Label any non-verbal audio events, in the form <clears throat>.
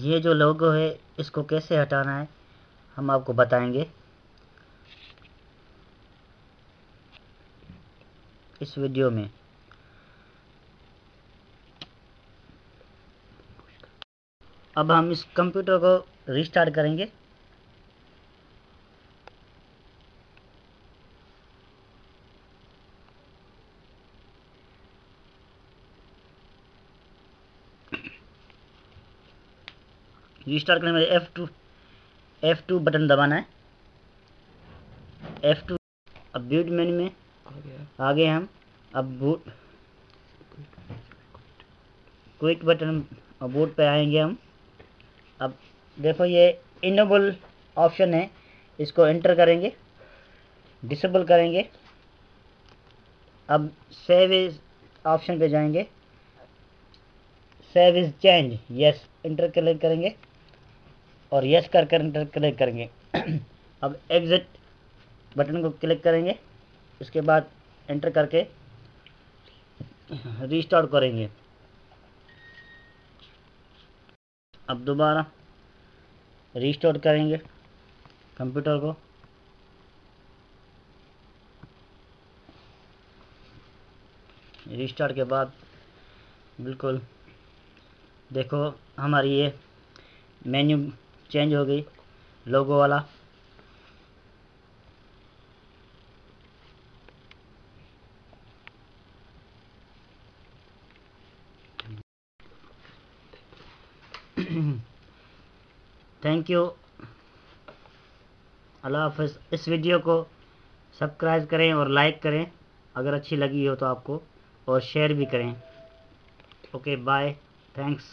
ये जो लोगो है, इसको कैसे हटाना है, हम आपको बताएँगे। इस वीडियो में। अब हम इस कंप्यूटर को रिस्टार्ट करेंगे। रिस्टार्ट करने में F two F two button दबाना है। एफ़ टू अब बूट मेन्यू में आ गए हम, अब बूट क्विक बटन बूट पे आएँगे हम। अब देखो ये इनेबल ऑप्शन है, इसको एंटर करेंगे डिसेबल करेंगे। अब सेव इज़ ऑप्शन पे जाएँगे। Save is change yes enter click करेंगे। और यस कर कर क्लिक करेंगे। <clears throat> अब एग्ज़िट बटन को क्लिक करेंगे। उसके बाद एंटर करके रिस्टार्ट करेंगे। अब दोबारा रीस्टार्ट करेंगे कंप्यूटर को। रिस्टार्ट के बाद बिल्कुल देखो हमारी ये मेन्यू चेंज हो गई लोगो वाला। थैंक यू अल्लाह हाफ़ इस वीडियो को सब्सक्राइब करें और लाइक करें। अगर अच्छी लगी हो तो आपको और शेयर भी करें। Okay bye thanks